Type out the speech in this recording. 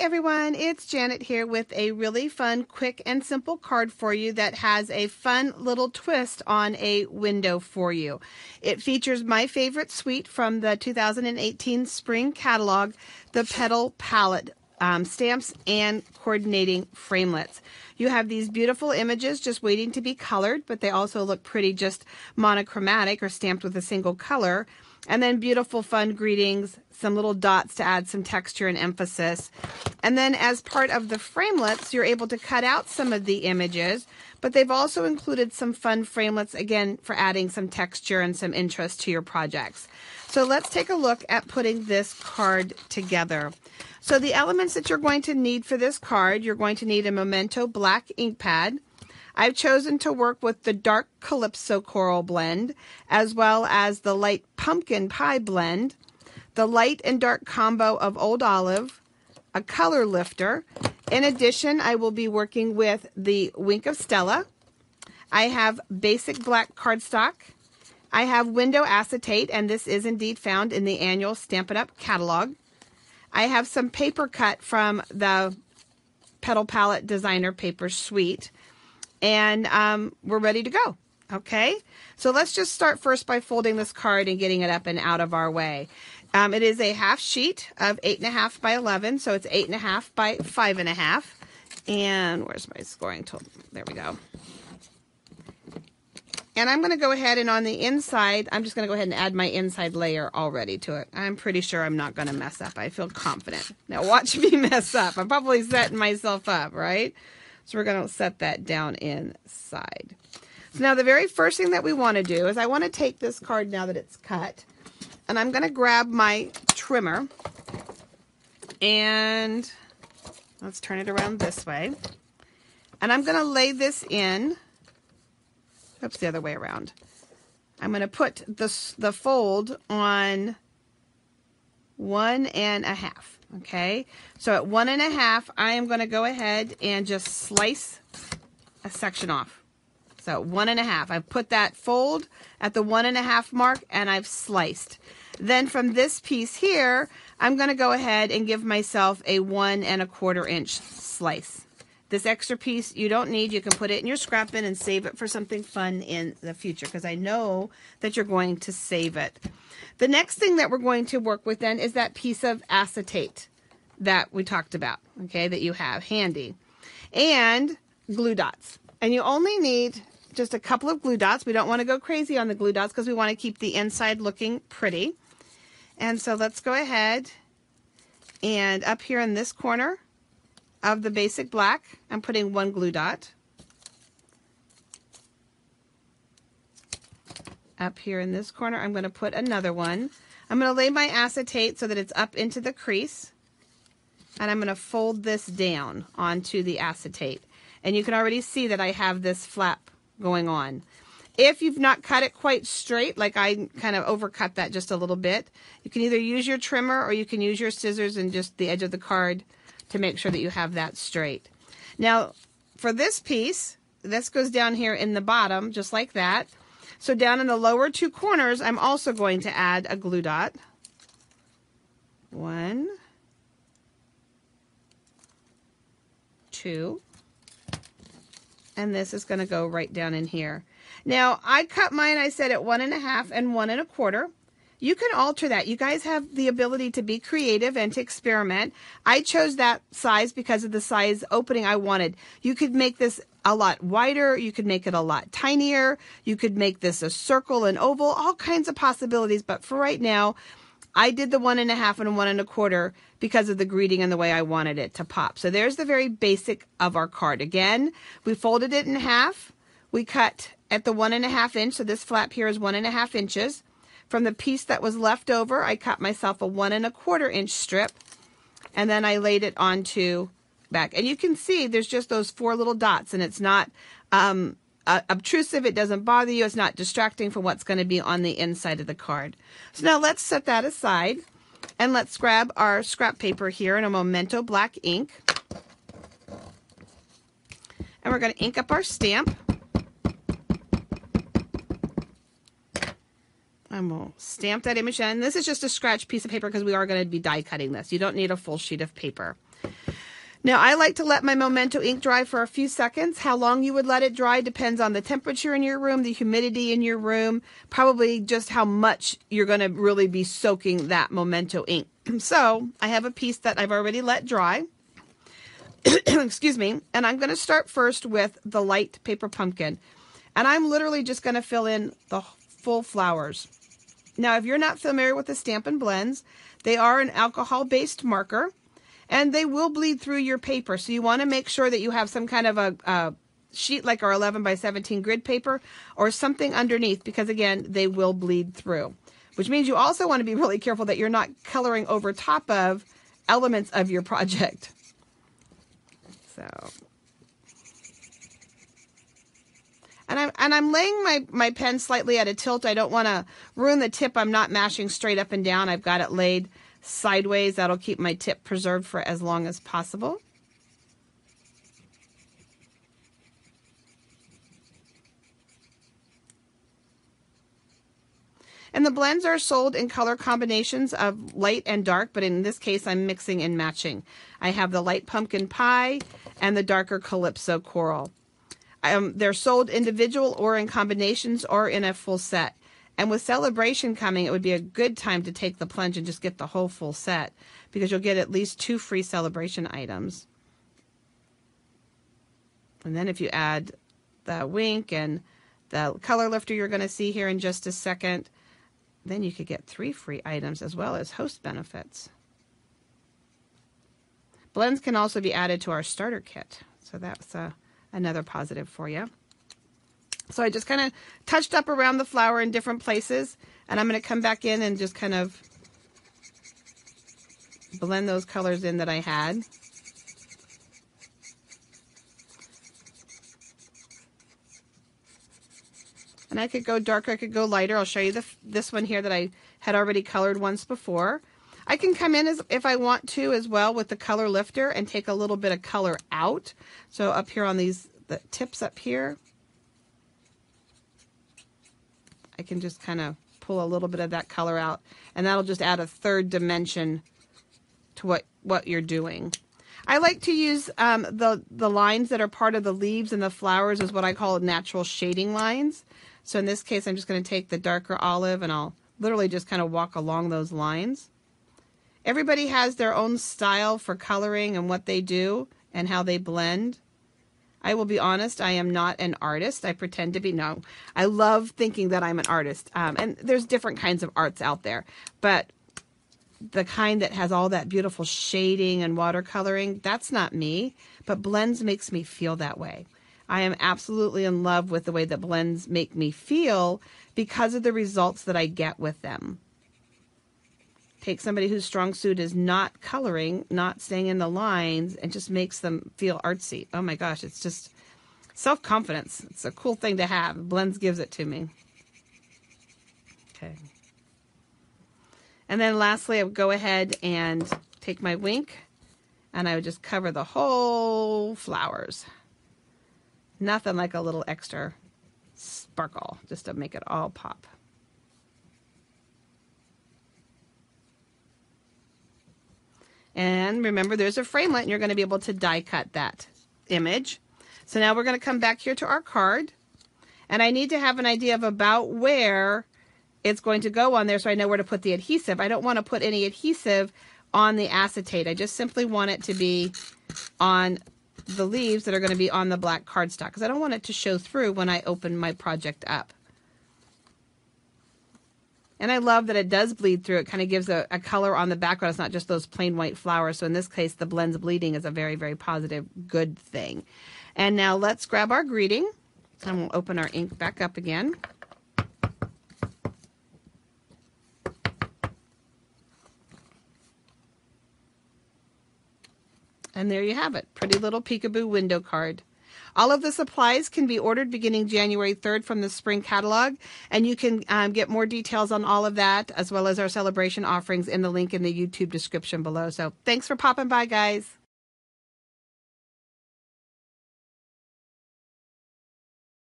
everyone, it's Janet here with a really fun, quick, and simple card for you that has a fun little twist on a window for you. It features my favorite suite from the 2018 spring catalog, the Petal Palette um, stamps and coordinating framelits. You have these beautiful images just waiting to be colored, but they also look pretty just monochromatic or stamped with a single color. And then beautiful fun greetings, some little dots to add some texture and emphasis. And then as part of the framelits, you're able to cut out some of the images, but they've also included some fun framelits, again, for adding some texture and some interest to your projects. So let's take a look at putting this card together. So the elements that you're going to need for this card, you're going to need a Memento black ink pad, I've chosen to work with the dark Calypso Coral blend, as well as the light Pumpkin Pie blend, the light and dark combo of Old Olive, a color lifter. In addition, I will be working with the Wink of Stella. I have basic black cardstock. I have window acetate, and this is indeed found in the annual Stampin' Up! catalog. I have some paper cut from the Petal Palette Designer Paper Suite and um, we're ready to go. Okay, so let's just start first by folding this card and getting it up and out of our way. Um, it is a half sheet of eight and a half by 11, so it's eight and a half by five and a half. And where's my scoring tool? There we go. And I'm going to go ahead and on the inside, I'm just going to go ahead and add my inside layer already to it. I'm pretty sure I'm not going to mess up. I feel confident. Now watch me mess up. I'm probably setting myself up, right? So we're going to set that down inside. So now the very first thing that we want to do is I want to take this card now that it's cut and I'm going to grab my trimmer and let's turn it around this way. And I'm going to lay this in. Oops, the other way around. I'm going to put the, the fold on one and a half. Okay, so at one and a half, I am going to go ahead and just slice a section off. So one and a half. I've put that fold at the one and a half mark and I've sliced. Then from this piece here, I'm going to go ahead and give myself a one and a quarter inch slice. This extra piece you don't need. You can put it in your scrap bin and save it for something fun in the future because I know that you're going to save it. The next thing that we're going to work with then is that piece of acetate that we talked about, okay, that you have handy. And glue dots. And you only need just a couple of glue dots. We don't want to go crazy on the glue dots because we want to keep the inside looking pretty. And so let's go ahead and up here in this corner, of the basic black, I'm putting one glue dot. Up here in this corner, I'm going to put another one. I'm going to lay my acetate so that it's up into the crease. And I'm going to fold this down onto the acetate. And you can already see that I have this flap going on. If you've not cut it quite straight, like I kind of overcut that just a little bit, you can either use your trimmer or you can use your scissors and just the edge of the card to make sure that you have that straight. Now, for this piece, this goes down here in the bottom, just like that. So down in the lower two corners, I'm also going to add a glue dot. One, two, and this is going to go right down in here. Now, I cut mine, I said at one and a half and one and a quarter. You can alter that. You guys have the ability to be creative and to experiment. I chose that size because of the size opening I wanted. You could make this a lot wider. You could make it a lot tinier. You could make this a circle, an oval, all kinds of possibilities. But for right now, I did the one and a half and one and a quarter because of the greeting and the way I wanted it to pop. So there's the very basic of our card. Again, we folded it in half. We cut at the one and a half inch. So this flap here is one and a half inches. From the piece that was left over, I cut myself a one and a quarter inch strip and then I laid it onto back. And you can see there's just those four little dots and it's not um, uh, obtrusive. It doesn't bother you. It's not distracting from what's going to be on the inside of the card. So now let's set that aside and let's grab our scrap paper here in a Memento black ink. And we're going to ink up our stamp. And we'll stamp that image in. This is just a scratch piece of paper because we are going to be die cutting this. You don't need a full sheet of paper. Now, I like to let my Memento ink dry for a few seconds. How long you would let it dry depends on the temperature in your room, the humidity in your room, probably just how much you're going to really be soaking that Memento ink. So, I have a piece that I've already let dry. Excuse me. And I'm going to start first with the light paper pumpkin. And I'm literally just going to fill in the full flowers. Now, if you're not familiar with the Stampin' Blends, they are an alcohol-based marker and they will bleed through your paper. So you want to make sure that you have some kind of a, a sheet like our 11 by 17 grid paper or something underneath because again, they will bleed through. Which means you also want to be really careful that you're not coloring over top of elements of your project. So and I'm and I'm laying my my pen slightly at a tilt. I don't want to ruin the tip. I'm not mashing straight up and down. I've got it laid sideways. That'll keep my tip preserved for as long as possible. And the blends are sold in color combinations of light and dark, but in this case, I'm mixing and matching. I have the light pumpkin pie and the darker calypso coral. Um, they're sold individual or in combinations or in a full set. And with celebration coming, it would be a good time to take the plunge and just get the whole full set because you'll get at least two free celebration items. And then if you add the wink and the color lifter you're going to see here in just a second, then you could get three free items as well as host benefits. Blends can also be added to our starter kit. So that's uh, another positive for you. So I just kind of touched up around the flower in different places. And I'm going to come back in and just kind of blend those colors in that I had. And I could go darker, I could go lighter. I'll show you the, this one here that I had already colored once before. I can come in as if I want to as well with the color lifter and take a little bit of color out. So up here on these the tips up here, I can just kind of pull a little bit of that color out and that'll just add a third dimension to what, what you're doing. I like to use um, the, the lines that are part of the leaves and the flowers is what I call natural shading lines. So in this case, I'm just going to take the darker olive and I'll literally just kind of walk along those lines. Everybody has their own style for coloring and what they do and how they blend. I will be honest, I am not an artist. I pretend to be. No, I love thinking that I'm an artist. Um, and there's different kinds of arts out there. But the kind that has all that beautiful shading and watercoloring, that's not me. But blends makes me feel that way. I am absolutely in love with the way that blends make me feel because of the results that I get with them. Take somebody whose strong suit is not coloring, not staying in the lines, and just makes them feel artsy. Oh my gosh, it's just self confidence. It's a cool thing to have. Blends gives it to me. Okay. And then lastly, I would go ahead and take my wink and I would just cover the whole flowers. Nothing like a little extra sparkle just to make it all pop. And remember, there's a framelit, and you're going to be able to die cut that image. So now we're going to come back here to our card. And I need to have an idea of about where it's going to go on there so I know where to put the adhesive. I don't want to put any adhesive on the acetate. I just simply want it to be on the leaves that are going to be on the black cardstock because I don't want it to show through when I open my project up. And I love that it does bleed through. It kind of gives a, a, color on the background. It's not just those plain white flowers. So in this case, the blends bleeding is a very, very positive, good thing. And now let's grab our greeting. And we'll open our ink back up again. And there you have it. Pretty little peekaboo window card. All of the supplies can be ordered beginning January 3rd from the spring catalog, and you can um, get more details on all of that as well as our celebration offerings in the link in the YouTube description below. So thanks for popping by, guys.